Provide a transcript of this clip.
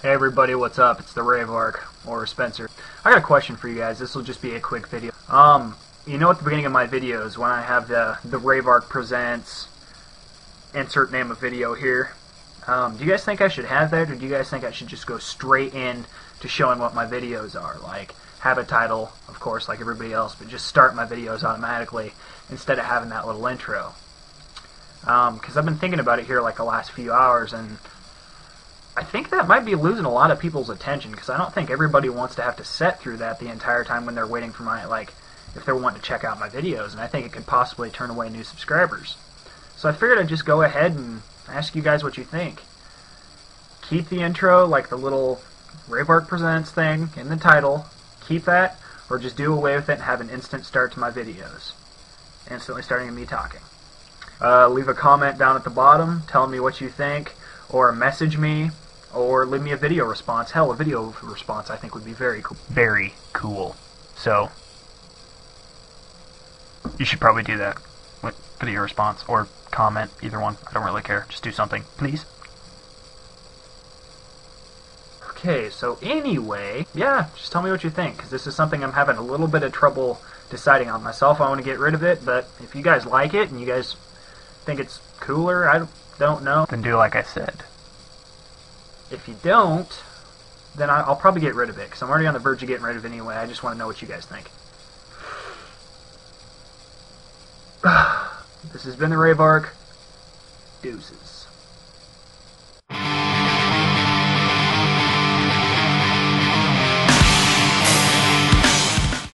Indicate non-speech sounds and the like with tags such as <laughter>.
Hey everybody, what's up? It's the RaveArk, or Spencer. I got a question for you guys. This will just be a quick video. Um, you know at the beginning of my videos when I have the, the RaveArk Presents insert name of video here, um, do you guys think I should have that, or do you guys think I should just go straight in to showing what my videos are? Like, have a title, of course, like everybody else, but just start my videos automatically instead of having that little intro. Because um, I've been thinking about it here like the last few hours, and I think that might be losing a lot of people's attention because I don't think everybody wants to have to set through that the entire time when they're waiting for my like if they're wanting to check out my videos, and I think it could possibly turn away new subscribers. So I figured I'd just go ahead and ask you guys what you think. Keep the intro like the little RaveArk Presents thing in the title. Keep that, or just do away with it and have an instant start to my videos. Instantly starting me talking. Uh, leave a comment down at the bottom telling me what you think, or message me or leave me a video response. Hell, a video response I think would be very cool. Very cool. So, you should probably do that with video response or comment, either one. I don't really care. Just do something, please. Okay, so anyway, yeah, just tell me what you think, because this is something I'm having a little bit of trouble deciding on myself. I want to get rid of it, but if you guys like it and you guys think it's cooler, I don't know. Then do like I said. If you don't, then I'll probably get rid of it because I'm already on the verge of getting rid of it anyway. I just want to know what you guys think. <sighs> this has been the RaveArk. Deuces.